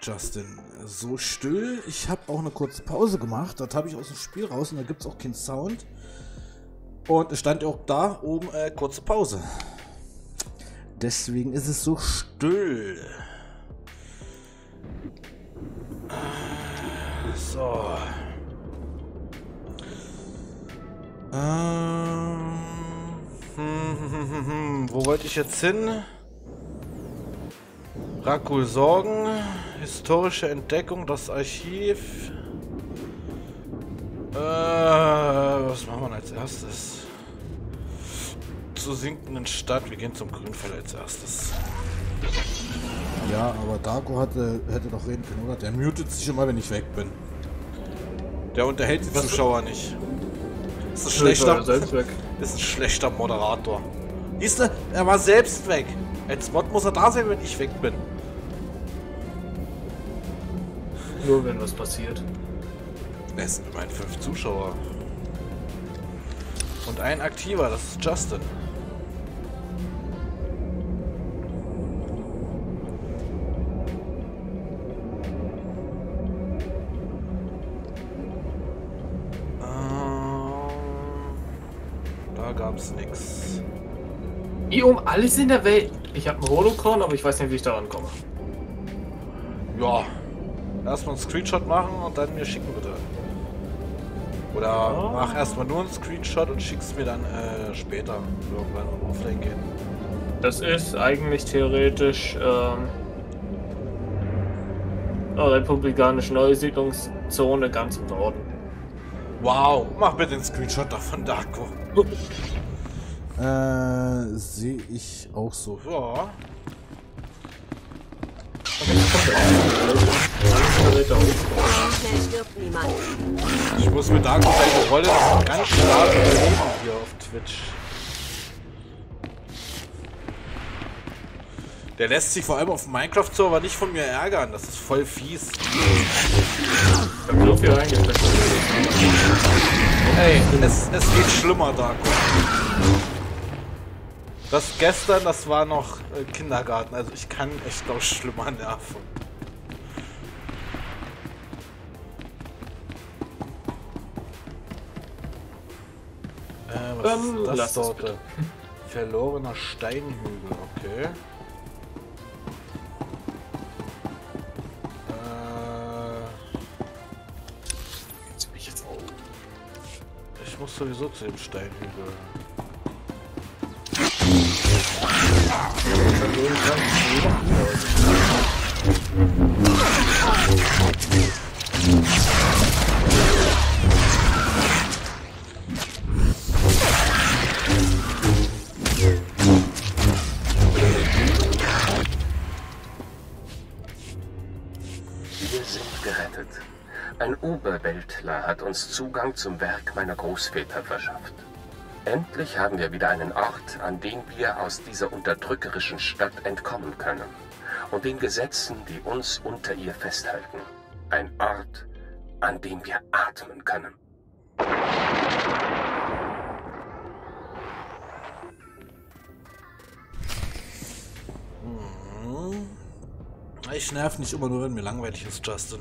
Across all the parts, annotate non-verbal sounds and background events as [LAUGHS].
Justin, so still. Ich habe auch eine kurze Pause gemacht. Das habe ich aus dem Spiel raus und da gibt es auch keinen Sound. Und es stand auch da oben äh, kurze Pause. Deswegen ist es so still. So. Ähm, hm, hm, hm, hm, Wo wollte ich jetzt hin? Rakul Sorgen, historische Entdeckung, das Archiv. Äh, was machen wir als erstes? Zur sinkenden Stadt, wir gehen zum Grünfeld als erstes. Ja, aber Darko hatte, hätte doch reden können, oder? Der mutet sich immer, wenn ich weg bin. Der unterhält die Zuschauer nicht. Ist ein schlechter, ist ein schlechter Moderator. Siehst du, er war selbst weg. Als Mod muss er da sein, wenn ich weg bin. Nur wenn was passiert. Es sind immerhin fünf Zuschauer. Und ein aktiver, das ist Justin. Wie um alles in der Welt. Ich habe einen Holocron, aber ich weiß nicht, wie ich da rankomme. Ja. Erstmal einen Screenshot machen und dann mir schicken bitte. Oder Ja. mach erstmal nur einen Screenshot und schick's mir dann äh, später. Irgendwann offline gehen. Das ist eigentlich theoretisch ähm, republikanische Neusiedlungszone ganz im Norden. Wow, mach bitte den Screenshot davon, Darko. [LAUGHS] Äh, sehe ich auch so. Ja. Ich muss mir Darko seine Rolle ganz stark überlegen hier auf Twitch. Der lässt sich vor allem auf Minecraft-Server nicht von mir ärgern. Das ist voll fies. Ich hab so viel reingesteckt. Ey, es, es geht schlimmer, Darko. Das gestern, das war noch äh, Kindergarten. Also ich kann echt noch schlimmer nerven. Äh, was Ähm, ist das dort? Verlorener Steinhügel, okay. Äh, ich muss sowieso zu dem Steinhügel. Wir sind gerettet. Ein Oberweltler hat uns Zugang zum Werk meiner Großväter verschafft. Endlich haben wir wieder einen Ort, an dem wir aus dieser unterdrückerischen Stadt entkommen können und den Gesetzen, die uns unter ihr festhalten. Ein Ort, an dem wir atmen können. Ich nerv nicht immer nur, wenn mir langweilig ist, Justin.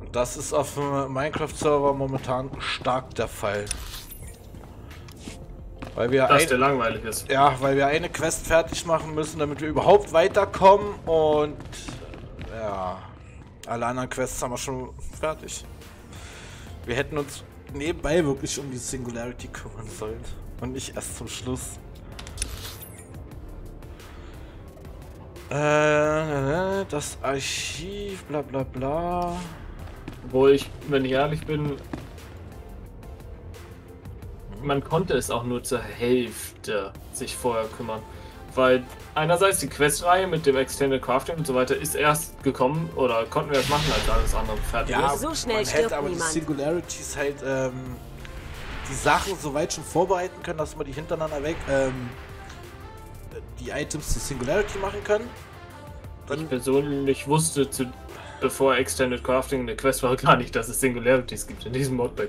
Und das ist auf dem Minecraft-Server momentan stark der Fall. Weil wir Dass ein, der langweilig ist. ja, weil wir eine Quest fertig machen müssen, damit wir überhaupt weiterkommen und ja, alle anderen Quests haben wir schon fertig. Wir hätten uns nebenbei wirklich um die Singularity kümmern sollen und nicht erst zum Schluss. Äh, das Archiv, bla bla bla. Wo ich, wenn ich ehrlich bin, man konnte es auch nur zur Hälfte sich vorher kümmern. Weil einerseits die Questreihe mit dem Extended Crafting und so weiter ist erst gekommen oder konnten wir das machen, als alles andere fertig Ja, ist. So schnell man hätte aber niemand. die Singularities halt ähm, die Sachen so weit schon vorbereiten können, dass wir die hintereinander weg ähm, die Items zur Singularity machen können. Ich Dann, persönlich wusste zu bevor Extended Crafting eine Quest war, [LAUGHS] gar nicht, dass es Singularities gibt in diesem Modpack.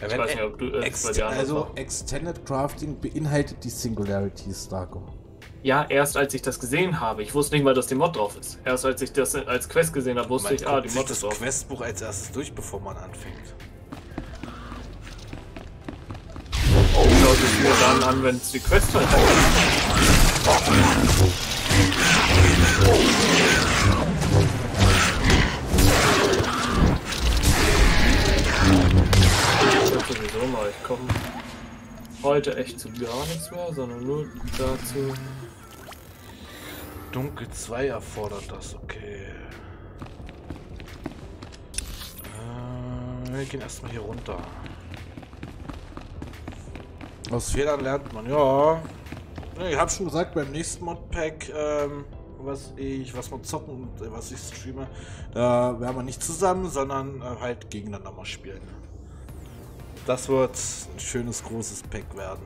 Ja, Ich weiß nicht, ob du äh, Ext also war. Extended Crafting beinhaltet die Singularities, Darko. Ja, erst als ich das gesehen habe. Ich wusste nicht mal, dass die Mod drauf ist. Erst als ich das als Quest gesehen habe, wusste man ich, ah, die Mod das ist drauf. Questbuch als erstes durch, bevor man anfängt. Schaut es mir dann an, wenn es die Quest halt hat. Sowieso mal, ich komme heute echt zu gar nichts mehr, sondern nur dazu. Dunkel 2 erfordert das, okay. Äh, wir gehen erstmal hier runter. Aus Fehlern lernt man, ja. Ich hab schon gesagt, beim nächsten Modpack, ähm, was ich, was wir zocken und äh, was ich streame, da werden wir nicht zusammen, sondern äh, halt gegeneinander mal spielen. Das wird ein schönes großes Pack werden.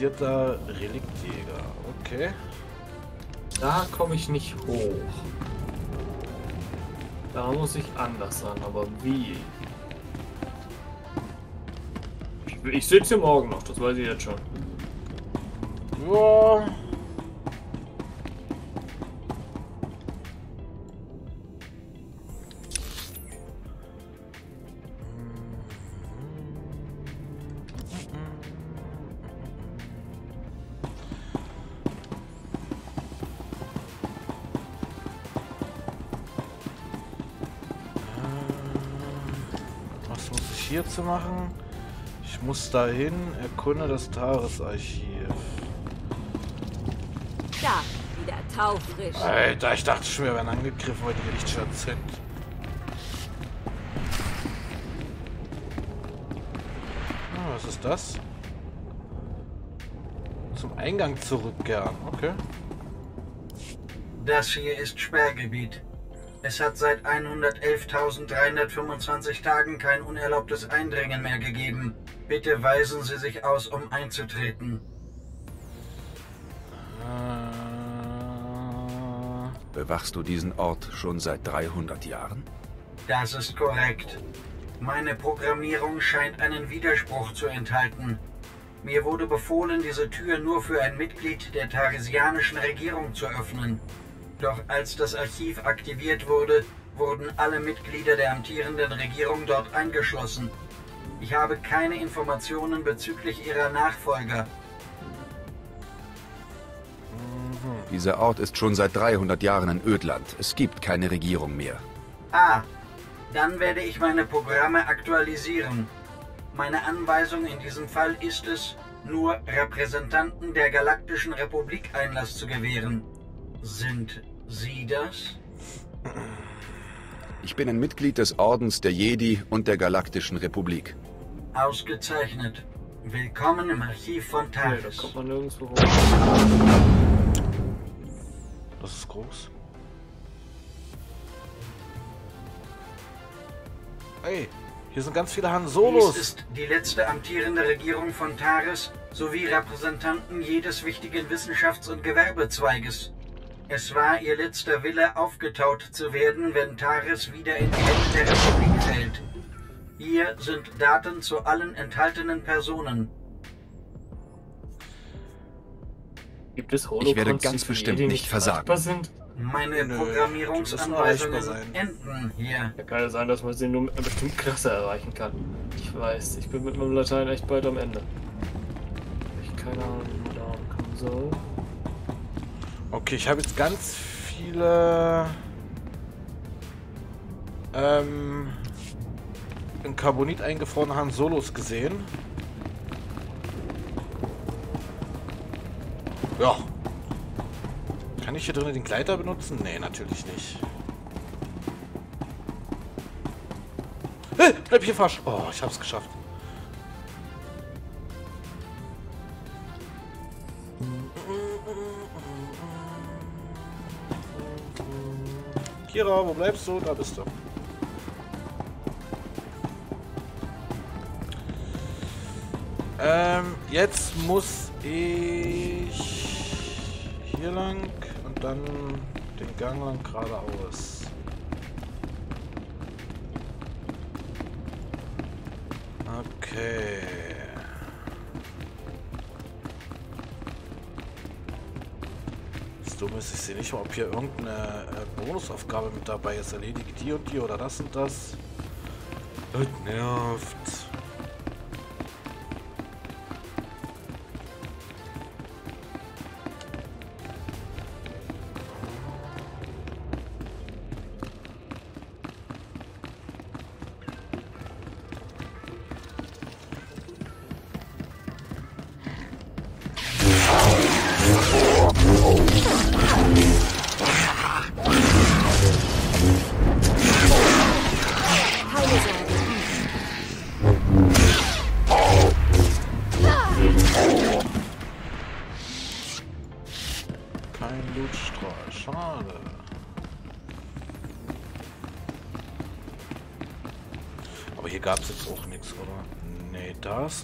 Infizierter Reliktjäger, okay. Da komme ich nicht hoch. Da muss ich anders ran, aber wie? Ich, ich sitze morgen noch, das weiß ich jetzt schon. Ja. Zu machen? Ich muss dahin, erkunde das Tagesarchiv. Da, wieder taufrisch. Alter, ich dachte schon, wir werden angegriffen, weil die Lichtschatz sind. Ah, was ist das? Zum Eingang zurückkehren, okay. Das hier ist Sperrgebiet. Es hat seit 111.325 Tagen kein unerlaubtes Eindringen mehr gegeben. Bitte weisen Sie sich aus, um einzutreten. Äh, Bewachst du diesen Ort schon seit 300 Jahren? Das ist korrekt. Meine Programmierung scheint einen Widerspruch zu enthalten. Mir wurde befohlen, diese Tür nur für ein Mitglied der taresianischen Regierung zu öffnen. Doch als das Archiv aktiviert wurde, wurden alle Mitglieder der amtierenden Regierung dort eingeschlossen. Ich habe keine Informationen bezüglich ihrer Nachfolger. Dieser Ort ist schon seit 300 Jahren ein Ödland. Es gibt keine Regierung mehr. Ah, dann werde ich meine Programme aktualisieren. Meine Anweisung in diesem Fall ist es, nur Repräsentanten der Galaktischen Republik Einlass zu gewähren. Sind Sie das? Ich bin ein Mitglied des Ordens der Jedi und der Galaktischen Republik. Ausgezeichnet. Willkommen im Archiv von da Taris. kommt man nirgendwo hoch. das ist groß. Ey, hier sind ganz viele Han Dies Solos. ist die letzte amtierende Regierung von Taris sowie Repräsentanten jedes wichtigen Wissenschafts- und Gewerbezweiges. Es war ihr letzter Wille, aufgetaut zu werden, wenn Taris wieder in die Hände der Republik fällt. Hier sind Daten zu allen enthaltenen Personen. Gibt es Ich werde ganz die bestimmt Jedi nicht versagen. sind? Meine Nö, Programmierungsanweisungen enden hier. Ja, kann ja sein, dass man sie nur mit einer bestimmten Klasse erreichen kann. Ich weiß, ich bin mit meinem Latein echt bald am Ende. Ich keine Ahnung, wie man da ankommen soll. Okay, ich habe jetzt ganz viele ähm, in Carbonit eingefrorene Han Solos gesehen. Ja. Kann ich hier drinnen den Gleiter benutzen? Nee, natürlich nicht. Äh, bleib hier falsch. Oh, ich hab's geschafft. Kira, wo bleibst du? Da bist du. Ähm, jetzt muss ich hier lang und dann den Gang lang geradeaus. Okay. Das Dumme ist, ich sehe nicht mal, ob hier irgendeine äh, Bonusaufgabe mit dabei ist. Erledige die und die oder das und das. Das nervt.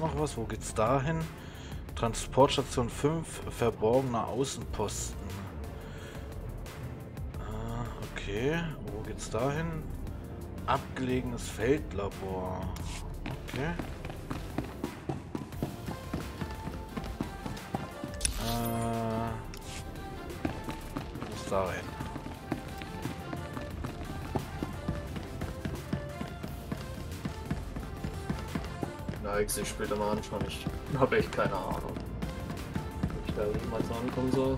Noch was. Wo geht's da hin? Transportstation 5, verborgener Außenposten. Ah, okay. Wo geht's da hin? Abgelegenes Feldlabor. Okay. Na, ich sehe später mal anschauen. Ich habe echt keine Ahnung. Ob ich da jemals ankommen soll.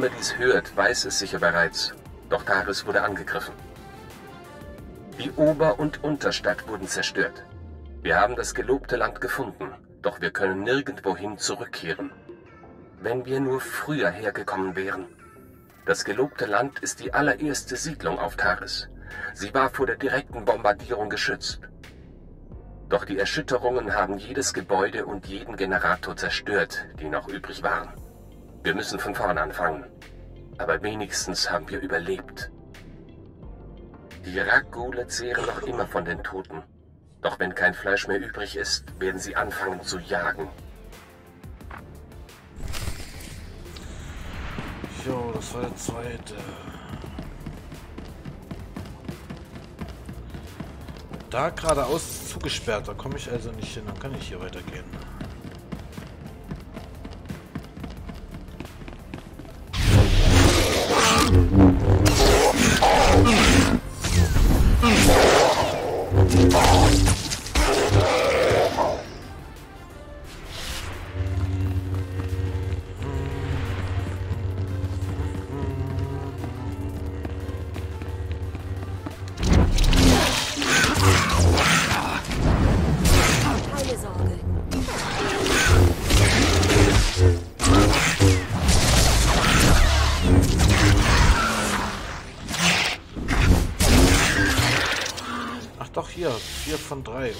Immer dies hört, weiß es sicher bereits. Doch Taris wurde angegriffen. Die Ober- und Unterstadt wurden zerstört. Wir haben das gelobte Land gefunden, doch wir können nirgendwohin zurückkehren. Wenn wir nur früher hergekommen wären. Das gelobte Land ist die allererste Siedlung auf Taris. Sie war vor der direkten Bombardierung geschützt. Doch die Erschütterungen haben jedes Gebäude und jeden Generator zerstört, die noch übrig waren. Wir müssen von vorne anfangen. Aber wenigstens haben wir überlebt. Die Rakgule zehren noch immer von den Toten. Doch wenn kein Fleisch mehr übrig ist, werden sie anfangen zu jagen. Jo, das war der zweite. Da geradeaus ist zugesperrt, da komme ich also nicht hin, dann kann ich hier weitergehen. Mm-hmm.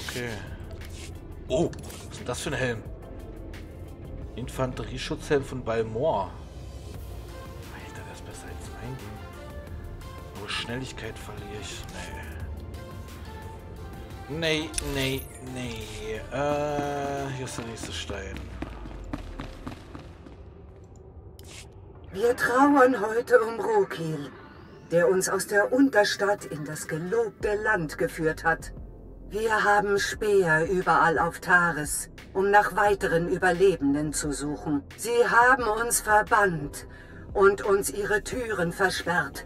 okay. Oh, was ist denn das für ein Helm? Infanterieschutzhelm von Balmor. Alter, das ist besser als mein Ding. Nur Schnelligkeit verliere ich. Nee. Nee, nee, nee. Äh, hier ist der nächste Stein. Wir trauern heute um Rokil, der uns aus der Unterstadt in das gelobte Land geführt hat. Wir haben Speer überall auf Taris, um nach weiteren Überlebenden zu suchen. Sie haben uns verbannt und uns ihre Türen versperrt.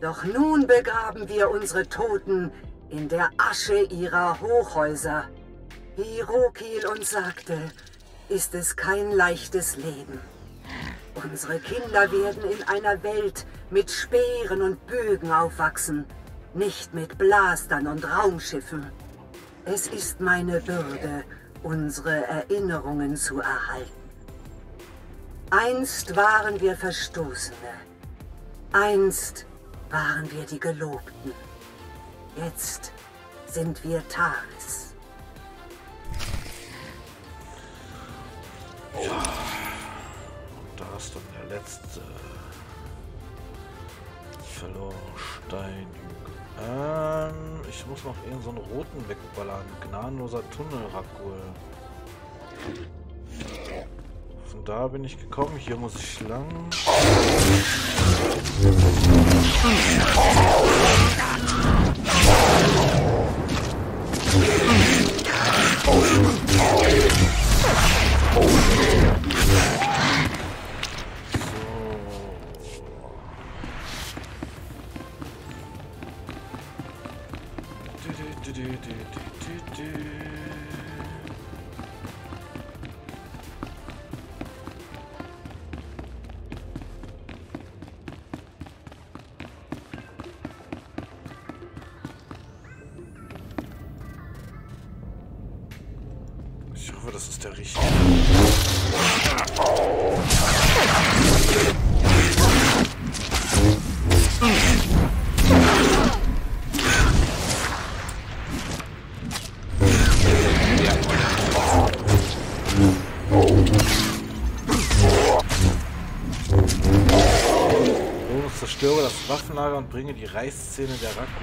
Doch nun begraben wir unsere Toten in der Asche ihrer Hochhäuser. Wie Rokil uns sagte, ist es kein leichtes Leben. Unsere Kinder werden in einer Welt mit Speeren und Bögen aufwachsen, nicht mit Blastern und Raumschiffen. Es ist meine Bürde, unsere Erinnerungen zu erhalten. Einst waren wir Verstoßene. Einst waren wir die Gelobten. Jetzt sind wir Taris. Da ist dann der letzte. Verloren Stein. Ähm, ich muss noch irgendeinen so einen roten wegballern. Gnadenloser Tunnel, Rakul. Von da bin ich gekommen. Hier muss ich lang. Du, Waffenlager und bringe die Reißzähne der Rakule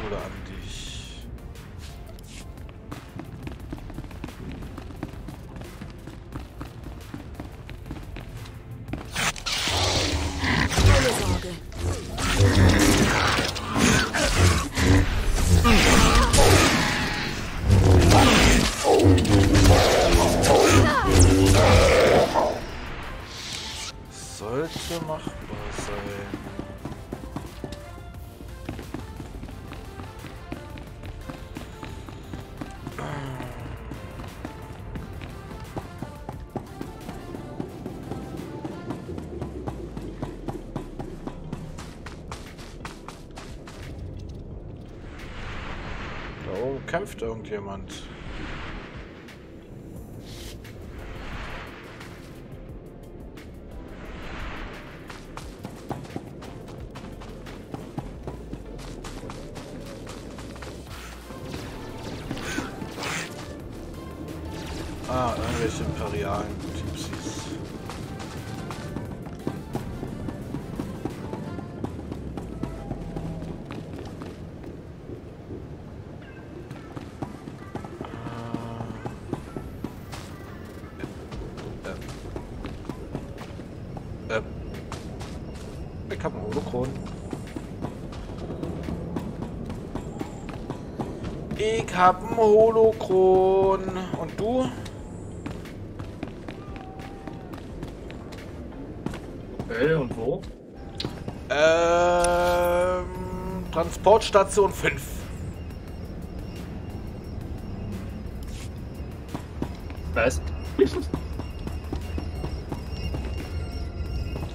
Kämpft irgendjemand. Einen Holokron. Und du? Okay, und wo? Ähm, Transportstation 5. Was?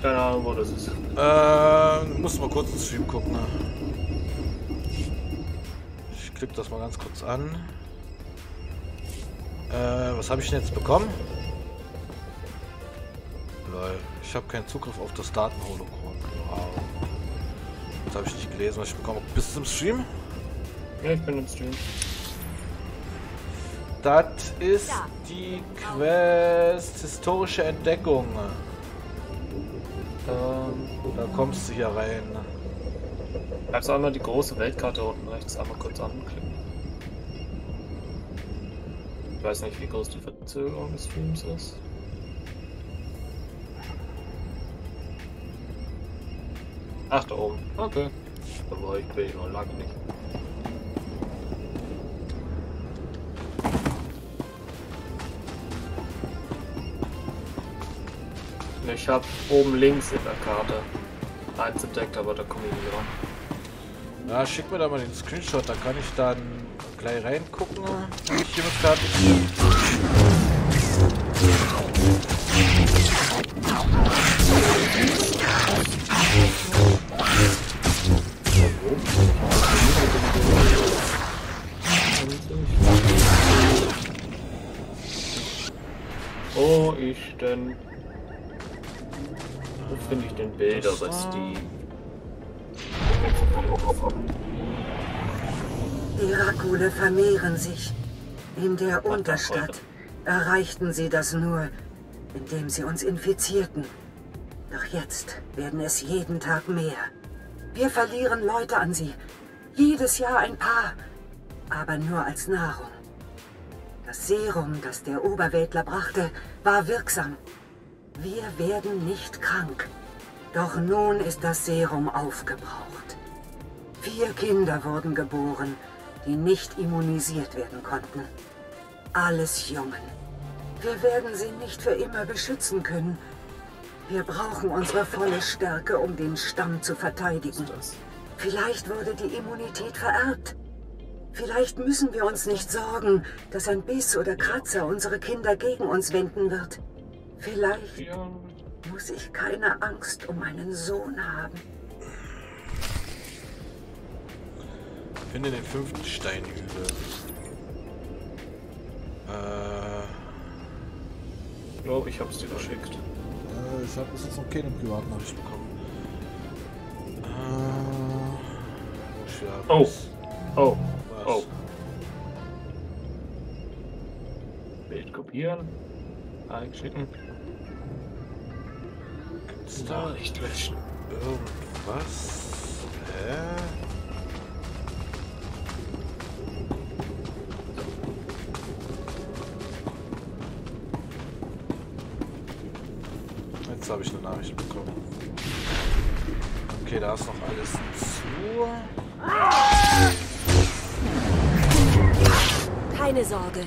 Keine Ahnung, wo das ist. Ähm, muss mal kurz ins Stream gucken. ne? Ich klicke das mal ganz kurz an. Äh, was habe ich denn jetzt bekommen? Lol, ich habe keinen Zugriff auf das Datenhologramm. Wow. Das habe ich nicht gelesen, was ich bekommen habe. Bist du im Stream? Ja, ich bin im Stream. Das ist die Quest Historische Entdeckung. Ähm, Da kommst du hier rein. Bleibst einmal die große Weltkarte unten rechts einmal kurz anklicken. Ich weiß nicht, wie groß die Verzögerung des Streams ist. Ach, da oben. Okay. Aber ich bin noch lange nicht. Ich habe oben links in der Karte eins entdeckt, aber da komme ich nicht ran. Ja, schick mir da mal den Screenshot, da kann ich dann gleich reingucken, wenn ich hiermit fertig bin. Wo ich denn? Wo finde ich denn Bilder, was die. Die Rakule vermehren sich. In der Unterstadt erreichten sie das nur, indem sie uns infizierten. Doch jetzt werden es jeden Tag mehr. Wir verlieren Leute an sie. Jedes Jahr ein paar. Aber nur als Nahrung. Das Serum, das der Oberweltler brachte, war wirksam. Wir werden nicht krank. Doch nun ist das Serum aufgebraucht. Vier Kinder wurden geboren, die nicht immunisiert werden konnten. Alles Jungen. Wir werden sie nicht für immer beschützen können. Wir brauchen unsere volle Stärke, um den Stamm zu verteidigen. Vielleicht wurde die Immunität vererbt. Vielleicht müssen wir uns nicht sorgen, dass ein Biss oder Kratzer unsere Kinder gegen uns wenden wird. Vielleicht muss ich keine Angst um meinen Sohn haben. Finde den fünften Steinhügel. Äh, ich glaube, ich hab's dir geschickt. Äh, ich habe bis jetzt noch keine Privatnachricht bekommen. äh, wo ist wieder Oh. Oh, Was? oh. Bild kopieren. Einschicken. Ist da Nachricht löschen. irgendwas? Hä? Habe ich eine Nachricht bekommen. Okay, da ist noch alles zu. Keine Sorge.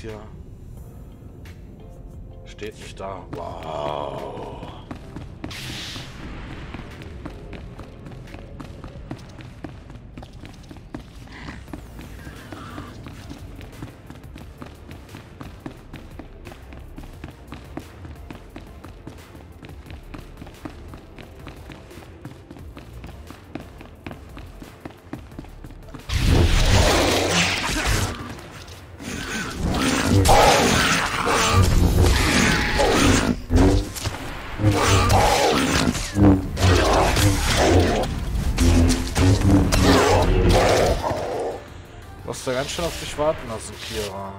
Hier? Steht nicht da. Wow. Ganz schön auf dich warten lassen, Kira.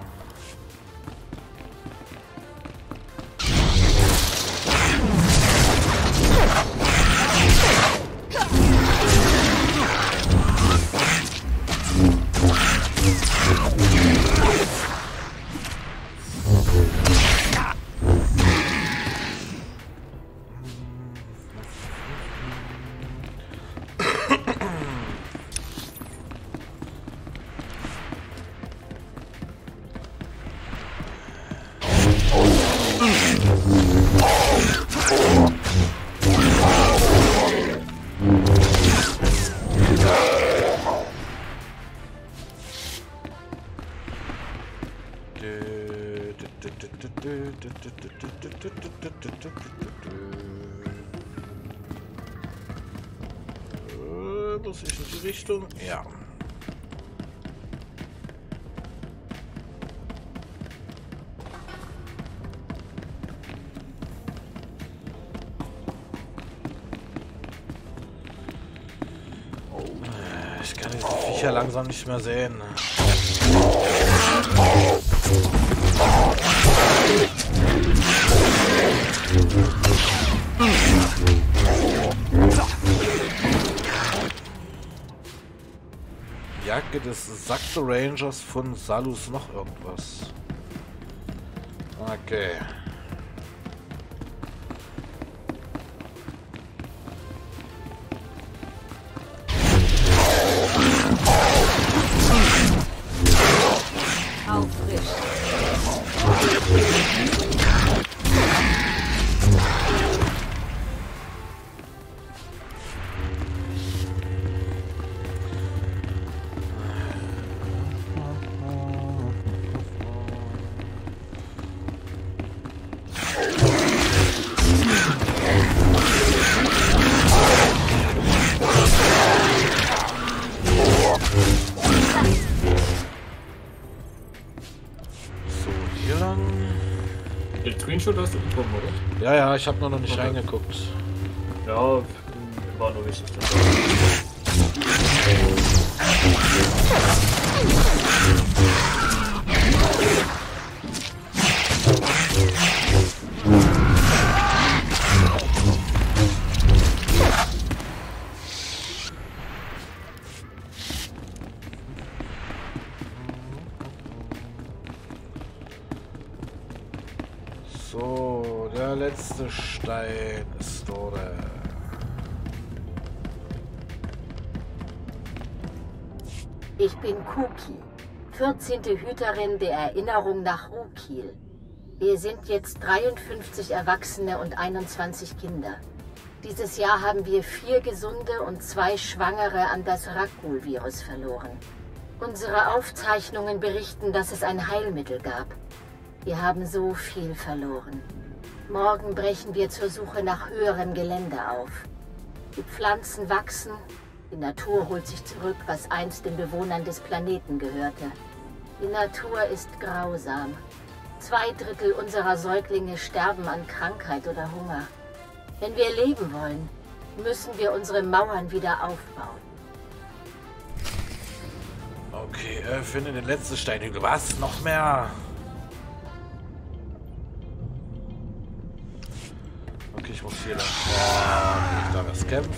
Richtung? Ja. Ich kann diese Viecher langsam nicht mehr sehen. Jacke des Saxo Rangers von Salus noch irgendwas. Okay. Ich habe nur noch nicht Okay. reingeguckt. Ja, war nur wichtig. So, der letzte Stein ist dort. Ich bin Kuki, 14. Hüterin der Erinnerung nach Rukil. Wir sind jetzt 53 Erwachsene und 21 Kinder. Dieses Jahr haben wir vier Gesunde und zwei Schwangere an das Rakul-Virus verloren. Unsere Aufzeichnungen berichten, dass es ein Heilmittel gab. Wir haben so viel verloren. Morgen brechen wir zur Suche nach höherem Gelände auf. Die Pflanzen wachsen, die Natur holt sich zurück, was einst den Bewohnern des Planeten gehörte. Die Natur ist grausam. Zwei Drittel unserer Säuglinge sterben an Krankheit oder Hunger. Wenn wir leben wollen, müssen wir unsere Mauern wieder aufbauen. Okay, äh, finde den letzten Steinhügel. Was? Noch mehr? Ich muss hier lang. Oh, darf erst kämpfen.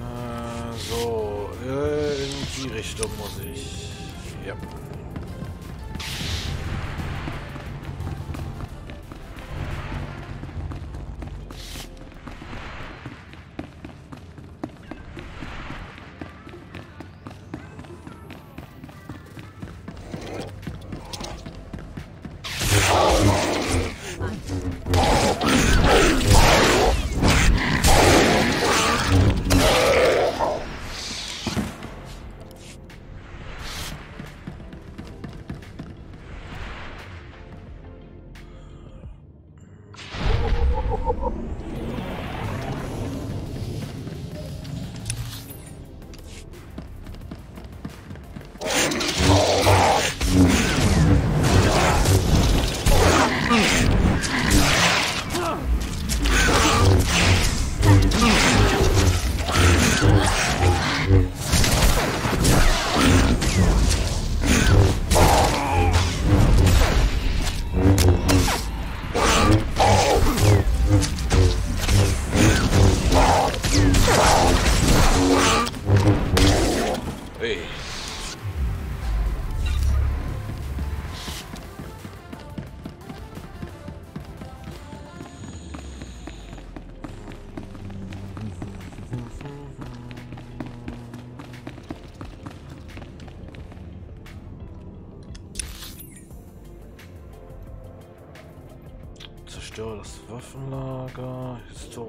Äh, so, äh, in die Richtung muss ich. Ja.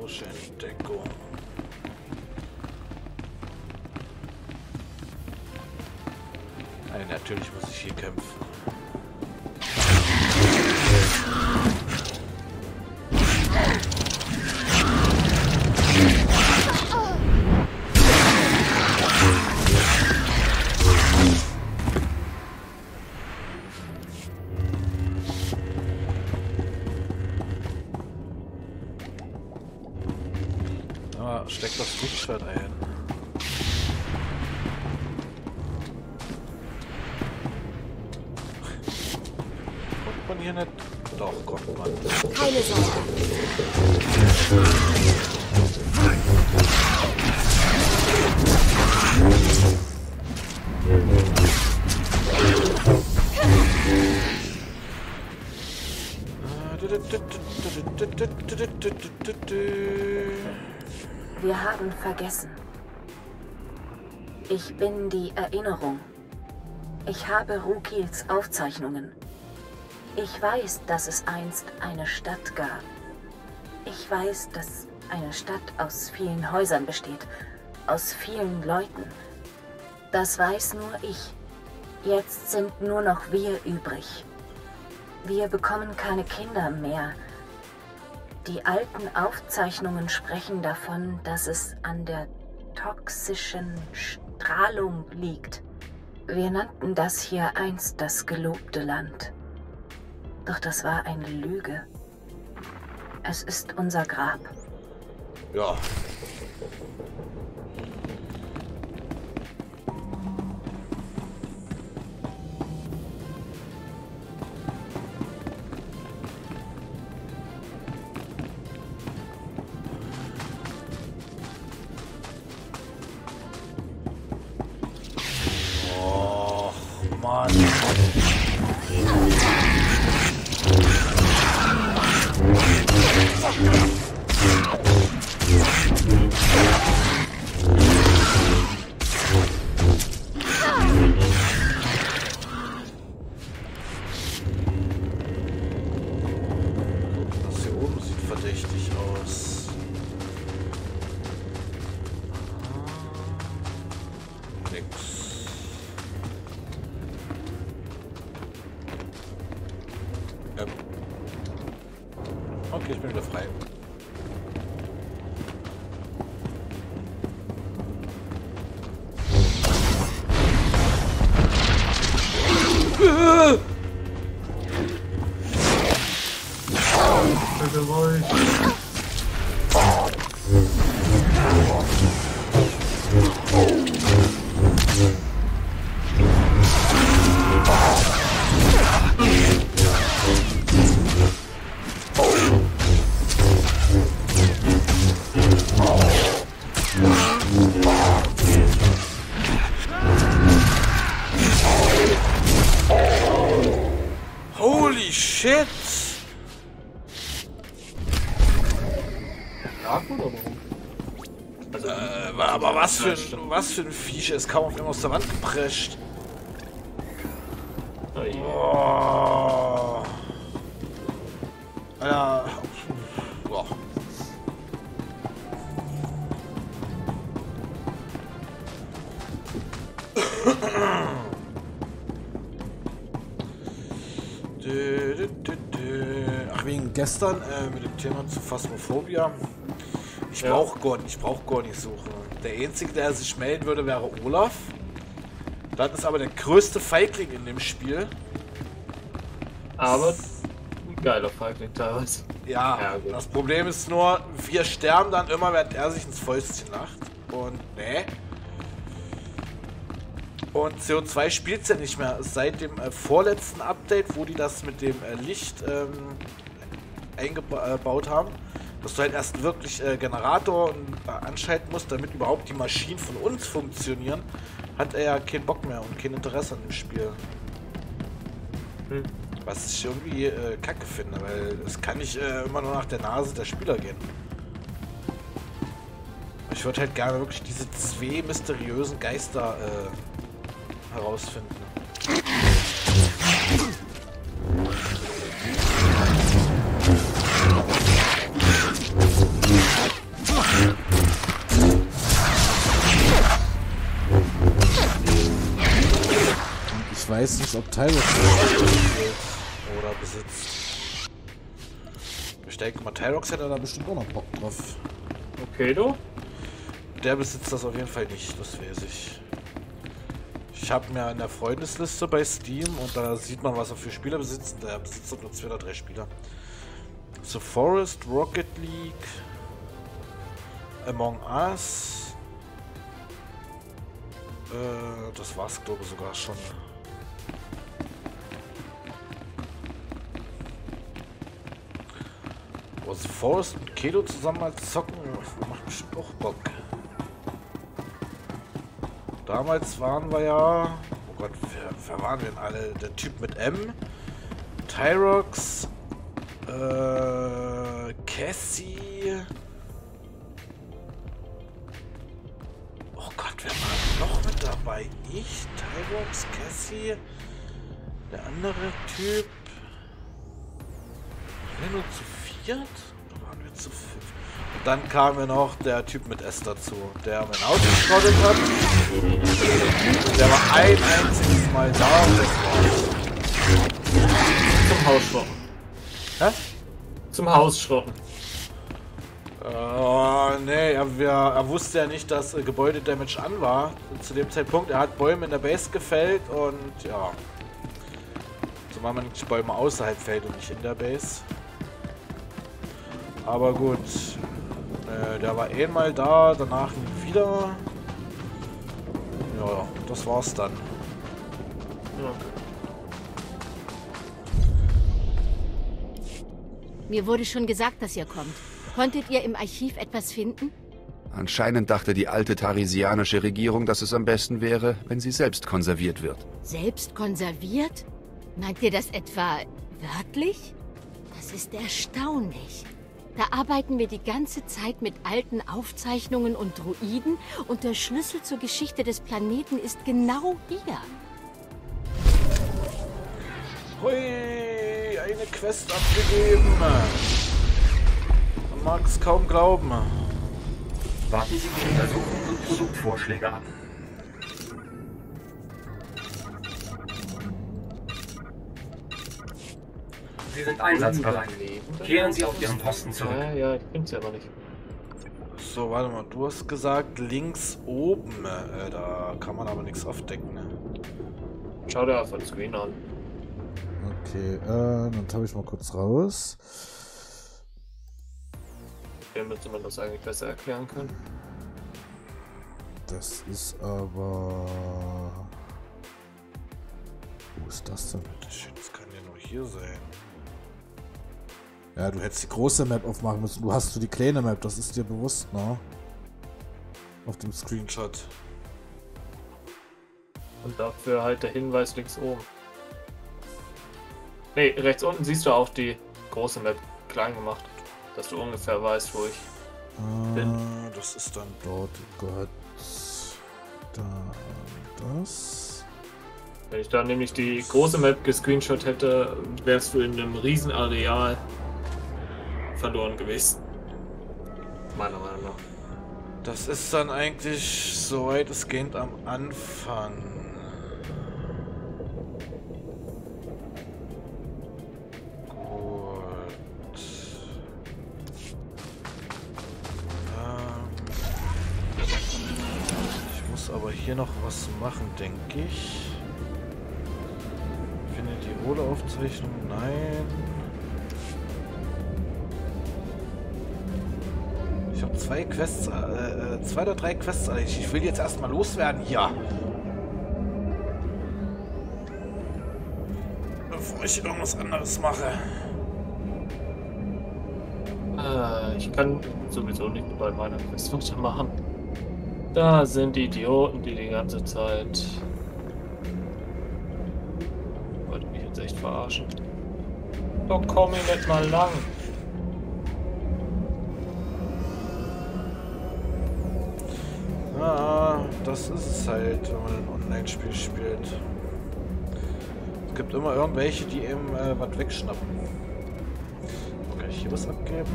Historische Entdeckung. Nein, natürlich muss ich hier kämpfen. Vergessen. Ich bin die Erinnerung. Ich habe Rukils Aufzeichnungen. Ich weiß, dass es einst eine Stadt gab. Ich weiß, dass eine Stadt aus vielen Häusern besteht, aus vielen Leuten. Das weiß nur ich. Jetzt sind nur noch wir übrig. Wir bekommen keine Kinder mehr. Die alten Aufzeichnungen sprechen davon, dass es an der toxischen Strahlung liegt. Wir nannten das hier einst das gelobte Land. Doch das war eine Lüge. Es ist unser Grab. Ja. Savage. Was für ein Viech ist kaum auf dem aus der Wand geprescht. Oh. Ja. Dö. Ach, wegen gestern äh, mit dem Thema zu Phasmophobia. Ich Ja. brauch Gott, ich brauch Gott nicht suchen. Der einzige, der sich melden würde, wäre Olaf. Das ist aber der größte Feigling in dem Spiel. Aber ein geiler Feigling teilweise. Ja, Ja, das Problem ist nur, wir sterben dann immer, während er sich ins Fäustchen lacht. Und ne. Und CO2 spielt ja nicht mehr seit dem äh, vorletzten Update, wo die das mit dem äh, Licht ähm, eingebaut haben. Dass du halt erst wirklich äh, Generator äh, anschalten musst, damit überhaupt die Maschinen von uns funktionieren, hat er ja keinen Bock mehr und kein Interesse an dem Spiel. Hm. Was ich irgendwie äh, kacke finde, weil es kann nicht äh, immer nur nach der Nase der Spieler gehen. Ich würde halt gerne wirklich diese zwei mysteriösen Geister äh, herausfinden. Ich weiß nicht, ob Tyrox oder besitzt. Ich denke mal, Tyrox hätte da bestimmt auch noch Bock drauf. Okay, du? Der besitzt das auf jeden Fall nicht, das weiß ich. Ich habe mir in der Freundesliste bei Steam und da sieht man, was er für Spieler besitzt. Der besitzt nur zwei oder drei Spieler. The Forest, Rocket League, Among Us. Äh, das war's, glaube ich, sogar schon. The Forest und Kedo zusammen als zocken, macht bestimmt auch Bock. Damals waren wir ja... Oh Gott, wer, wer waren denn alle? Der Typ mit M, Tyrox, äh, Cassie... Oh Gott, wer war noch mit dabei? Ich, Tyrox, Cassie, der andere Typ... Waren wir nur zu viert? Oder waren wir zu fünf? Und dann kam ja noch der Typ mit S dazu, der mein Auto geschrottet hat. Der war ein einziges Mal da und das war's. Zum Hausschrotten. Hä? Zum Hausschrotten. Oh, nee, er, er wusste ja nicht, dass äh, Gebäude-Damage an war. Zu dem Zeitpunkt, er hat Bäume in der Base gefällt und ja. Zumal man die Bäume außerhalb fällt und nicht in der Base. Aber gut. Äh, der war einmal da, danach nie wieder. Ja, das war's dann. Ja. Mir wurde schon gesagt, dass ihr kommt. Konntet ihr im Archiv etwas finden? Anscheinend dachte die alte tarisianische Regierung, dass es am besten wäre, wenn sie selbst konserviert wird. Selbst konserviert? Meint ihr das etwa wörtlich? Das ist erstaunlich. Da arbeiten wir die ganze Zeit mit alten Aufzeichnungen und Druiden und der Schlüssel zur Geschichte des Planeten ist genau hier. Hui, eine Quest abgegeben. Man mag es kaum glauben. Warten Sie die Untersuchung und Produktvorschläge ab. Sie sind einsatzbereit. Kehren Sie auf Ihren Posten zurück. Ja, ja, ich bin's ja aber nicht. So, warte mal, du hast gesagt links oben. Äh, da kann man aber nichts aufdecken. Ne? Schau dir auf den Screen an. Okay, äh, dann taue ich mal kurz raus. Wie müsste man das eigentlich besser erklären können? Das ist aber... Wo ist das denn? Das kann ja nur hier sein. Ja, du hättest die große Map aufmachen müssen. Du hast du die kleine Map, das ist dir bewusst, ne? Auf dem Screenshot. Und dafür halt der Hinweis links oben. Ne, rechts unten siehst du auch die große Map klein gemacht. Dass du ungefähr weißt, wo ich. Bin. Äh, das ist dann Dort Gott. Da. Das. Wenn ich da nämlich die große Map gescreenshot hätte, wärst du in einem riesen Areal verloren gewesen. Meiner Meinung nach. Das ist dann eigentlich so weitestgehend am Anfang. Gut. Ähm, ich muss aber hier noch was machen, denke ich. Finde die Rohle-Aufzeichnung. Nein. Zwei Quests, äh, äh, zwei oder drei Quests. Ich, ich will jetzt erstmal loswerden hier. Bevor ich irgendwas anderes mache. Äh, ich kann sowieso nicht bei meiner Quest weitermachen. Da sind die Idioten, die die ganze Zeit. Wollte mich jetzt echt verarschen. Doch komm ich nicht mal lang. Das ist es halt, wenn man ein Online-Spiel spielt. Es gibt immer irgendwelche, die eben äh, was wegschnappen. Kann ich hier was abgeben?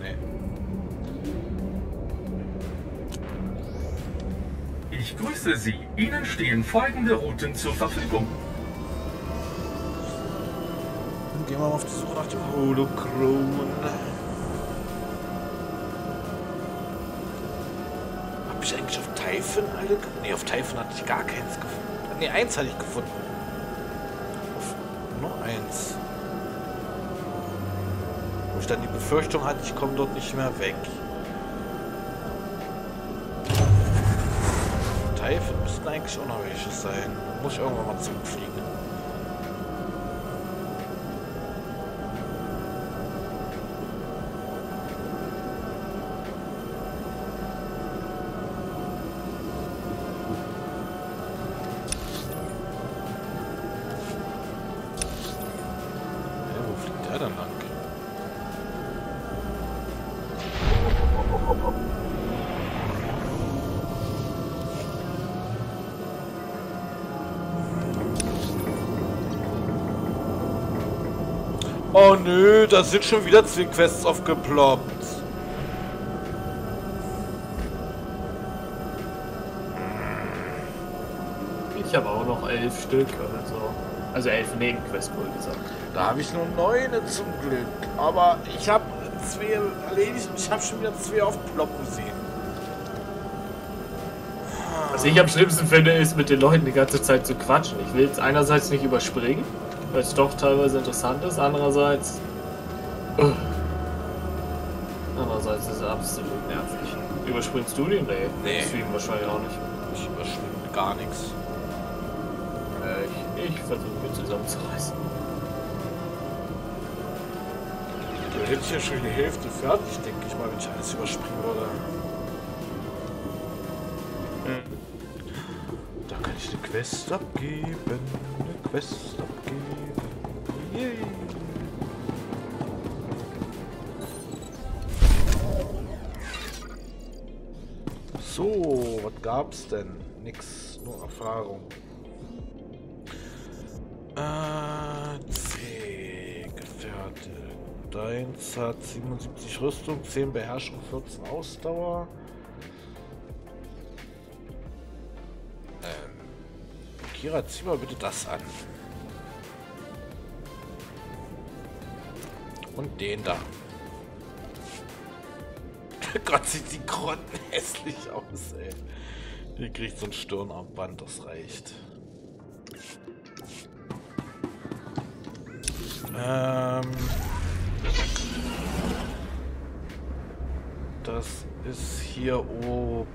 Nee. Ich grüße Sie. Ihnen stehen folgende Routen zur Verfügung. Dann gehen wir mal auf die Suche nach dem Holocron. Typhon alle... Nee, auf Typhon hatte ich gar keins gefunden. Nee, eins hatte ich gefunden. Auf nur eins. Wo ich dann die Befürchtung hatte, ich komme dort nicht mehr weg. Typhon müssten eigentlich auch noch welche sein. Muss ich irgendwann mal zurückfliegen. Da sind schon wieder zwei Quests aufgeploppt. Ich habe auch noch elf Stück oder so. Also elf Nebenquests wohl gesagt. Da habe ich nur neune zum Glück. Aber ich habe zwei erledigt und ich habe schon wieder zwei aufploppen sehen. Was ich am schlimmsten finde, ist mit den Leuten die ganze Zeit zu quatschen. Ich will es einerseits nicht überspringen, weil es doch teilweise interessant ist, andererseits. Überspringst du den? Nee. Nee. Stream wahrscheinlich auch nicht. Ich überspringe gar nichts. Äh, ich ich versuche mich zusammenzureißen. Da hätte ich ja schon die Hälfte fertig, denke ich mal, wenn ich alles überspringen würde. Da kann ich eine Quest abgeben. Eine Quest abgeben. Yay. So, was gab's denn? Nix, nur Erfahrung. Äh, C, Gefährte. Deins hat 77 Rüstung, 10 Beherrschung, 14 Ausdauer. Ähm, Kira, zieh mal bitte das an. Und den da. [LAUGHS] Gott, sieht die Krotten hässlich aus, ey. Ihr kriegt so ein Stirnarmband, das reicht. Ähm. Das ist hier oben.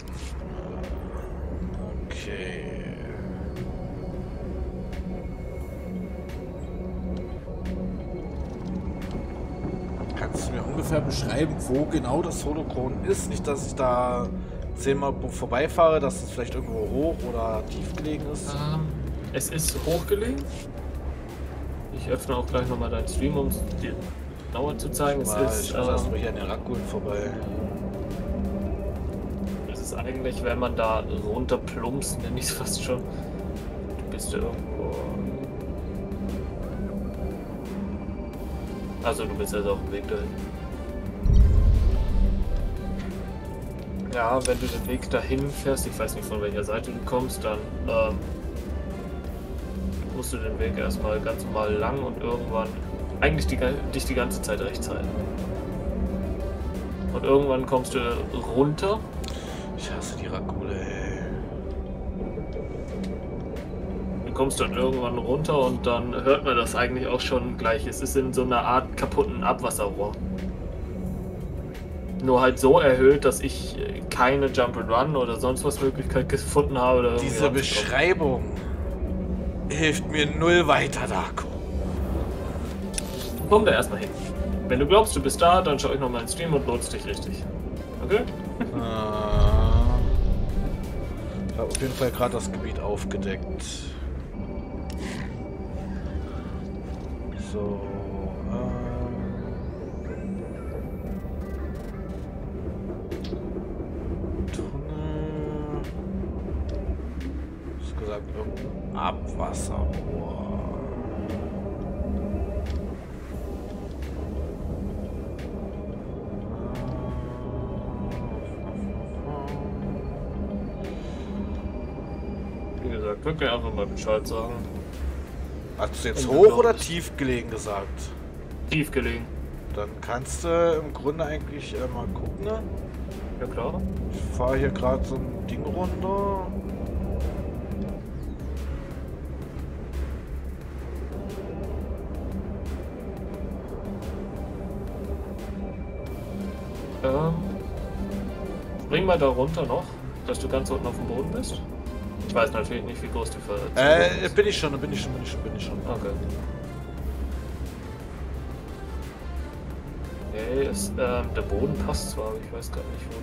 Beschreiben, wo genau das Holocron ist? Nicht, dass ich da zehnmal vorbeifahre, dass es vielleicht irgendwo hoch oder tief gelegen ist. Ähm, es ist hochgelegen. Ich öffne auch gleich nochmal deinen Stream, um es dir genauer zu zeigen. Es ist, ich muss erstmal ähm, hier an den vorbei. es ist eigentlich, wenn man da runter plumpst, nenne ich es fast schon. Du bist ja irgendwo. Also du bist jetzt auf dem Weg dahin. Ja, wenn du den Weg dahin fährst, ich weiß nicht von welcher Seite du kommst, dann ähm, musst du den Weg erstmal ganz normal lang und irgendwann eigentlich die, dich die ganze Zeit rechts halten. Und irgendwann kommst du runter Ich hasse die Rakule, ey. Du kommst dann irgendwann runter und dann hört man das eigentlich auch schon gleich. Es ist in so einer Art kaputten Abwasserrohr. Nur halt so erhöht, dass ich äh, keine Jump and Run oder sonst was Möglichkeit gefunden habe. Diese. Beschreibung hilft mir null weiter, Darko. Komm da erstmal hin. Wenn du glaubst, du bist da, dann schau ich noch mal ins Stream und lotst dich richtig. Okay? Ich habe auf jeden Fall gerade das Gebiet aufgedeckt. So. Bescheid sagen. Hast du jetzt hoch oder tief gelegen gesagt? Tief gelegen. Dann kannst du im Grunde eigentlich äh, mal gucken. Ne? Ja klar. Ich fahre hier gerade so ein Ding runter. Ähm, spring mal da runter noch, dass du ganz unten auf dem Boden bist. Ich weiß natürlich nicht, wie groß die Verzögerung Äh, ist. bin ich schon, bin ich schon, bin ich schon, bin ich schon. Okay. Okay, ist, ähm, der Boden passt zwar, aber ich weiß gar nicht, wo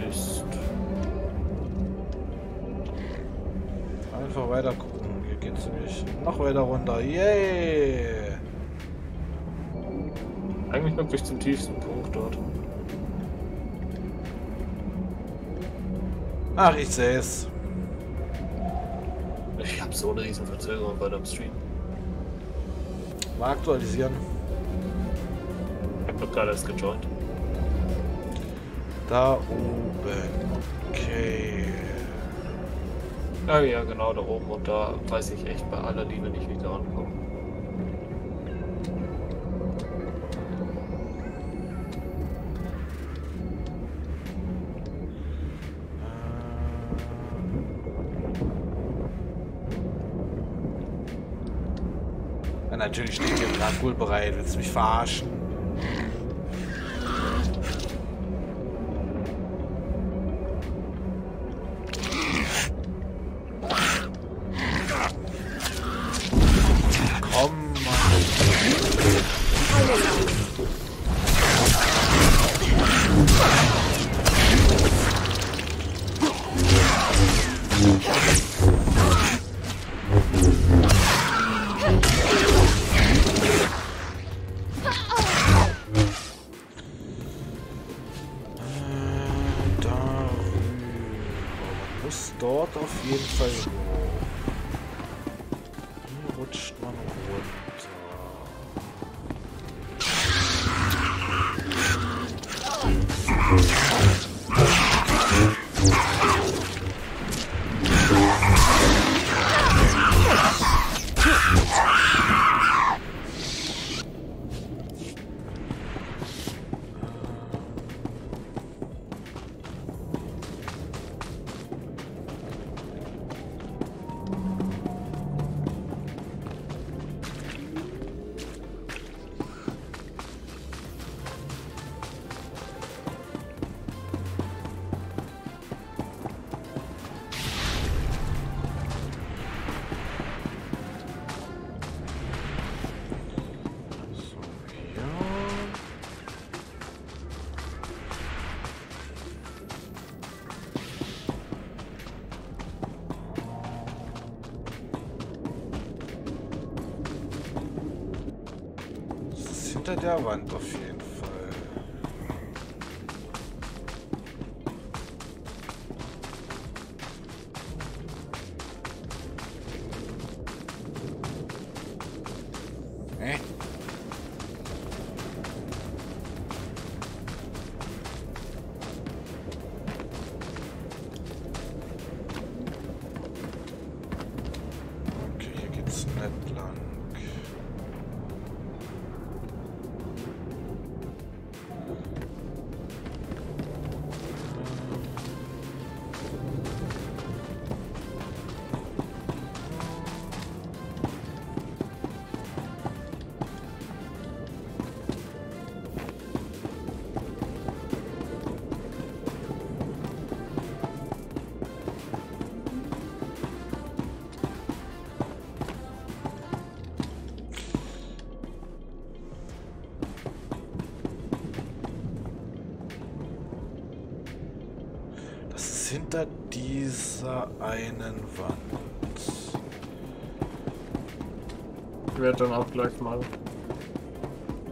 du bist. Einfach weiter gucken. Hier geht's nämlich noch weiter runter. Yay! Eigentlich wirklich zum tiefsten Punkt dort. Ach, ich sehe es. Ich habe so eine riesen Verzögerung bei dem Stream. Mal aktualisieren. Ich habe doch gerade erst gejoint. Da oben. Okay. Ja, ja, genau, da oben und da weiß ich echt bei aller Liebe nicht, wie ich da rankomme. Natürlich steht hier Dracul bereit. Willst du mich verarschen? Dort auf jeden der Wand auf jeden Fall. Äh? Okay, hier geht's nicht lang. Dieser einen Wand. Ich werde dann auch gleich mal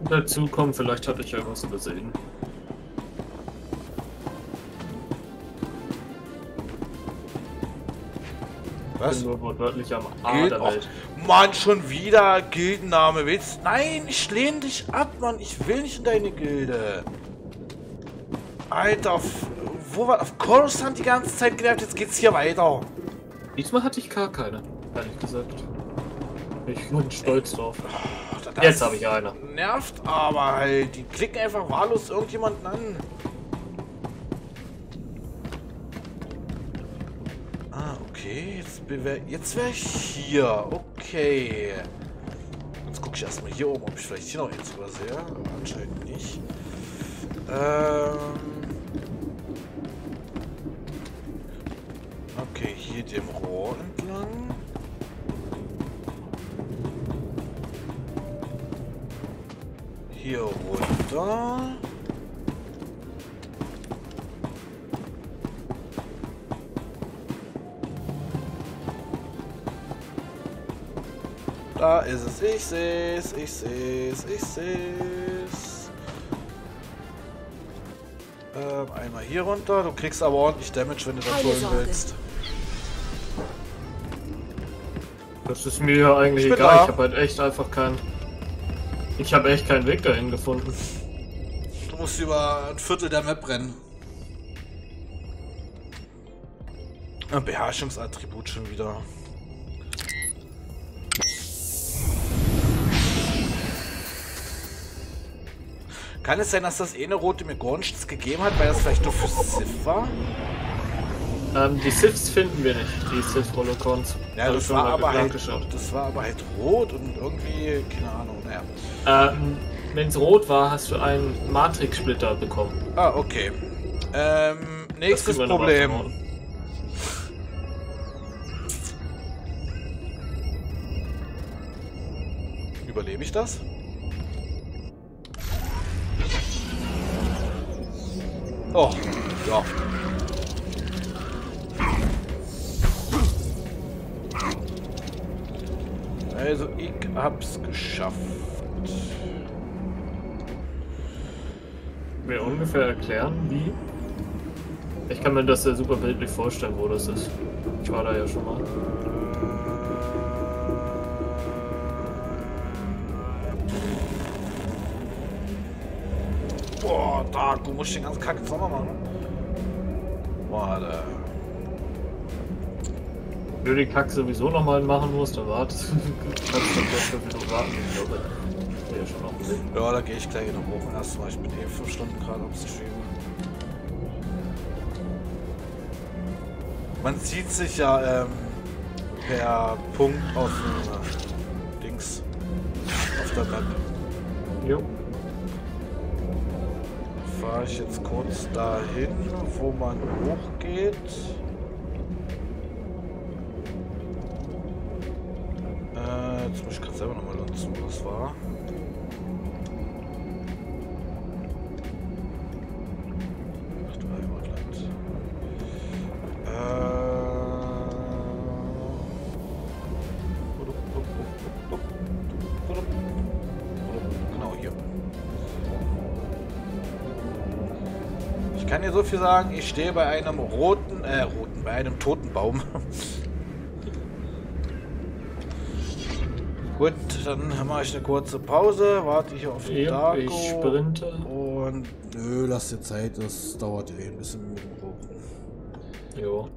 dazu kommen. Vielleicht hatte ich ja was übersehen. Was? bin nur wortwörtlich am A Gild der. Welt. Mann, schon wieder Gildenname. Willst Nein, ich lehne dich ab, Mann. Ich will nicht in deine Gilde. Alter, f- wo wir auf Coruscant die ganze Zeit gelernt, jetzt geht's hier weiter. Diesmal hatte ich gar keine, ehrlich gesagt. Ich bin stolz drauf. Das Jetzt habe ich eine. Nervt aber halt. Die klicken einfach wahllos irgendjemanden an. Ah, okay. Jetzt, jetzt wäre ich hier. Okay. Jetzt gucke ich erstmal hier oben, ob ich vielleicht hier noch eins übersehe. Aber anscheinend nicht. Ähm. Okay, hier dem Rohr entlang. Hier runter. Da ist es. Ich sehe es. Ich sehe es. Ich sehe es. Ähm, einmal hier runter. Du kriegst aber ordentlich Damage, wenn du das Keine holen Sorge. willst. Das ist mir ja eigentlich Ich egal. da. Ich habe halt echt einfach keinen. Ich habe echt keinen Weg dahin gefunden. Du musst über ein Viertel der Map rennen. Ein Beherrschungsattribut schon wieder. Kann es sein, dass das eine rote mir gar nichts gegeben hat, weil das vielleicht nur für Sith war? Ähm, die Siths finden wir nicht, die Sith-Holocons. Ja, das war, aber halt, das war aber halt rot und irgendwie, keine Ahnung, naja. Ähm, wenn es rot war, hast du einen Matrix-Splitter bekommen. Ah, okay. Ähm, nächstes Problem. Überlebe ich das? Oh, ja. Also, ich hab's geschafft. Mir ungefähr erklären, wie? Ich kann mir das ja super bildlich vorstellen, wo das ist. Ich war da ja schon mal. Boah, da, du musst den ganzen Kack Sommer machen. Warte. Wenn du die Kack sowieso nochmal machen musst, dann wartest [LAUGHS] kannst du dann fünf Minuten warten. Ich glaube, wäre schon noch Sinn. Ja, da gehe ich gleich noch hoch. Erstmal, ich bin eh 5 Stunden gerade am Streamen. Man sieht sich ja ähm, per Punkt auf dem äh, Dings auf der Map. Jo. Fahre ich jetzt kurz dahin, wo man hochgeht. Das war. Äh. Genau. Ich kann dir so viel sagen, ich stehe bei einem roten, äh, roten, bei einem toten Baum. [LAUGHS] dann mache ich eine kurze Pause, warte hier auf den Darko. ich sprinte. Und Nö, lass dir Zeit, das dauert eh ein bisschen mit dem Hoch. Jo.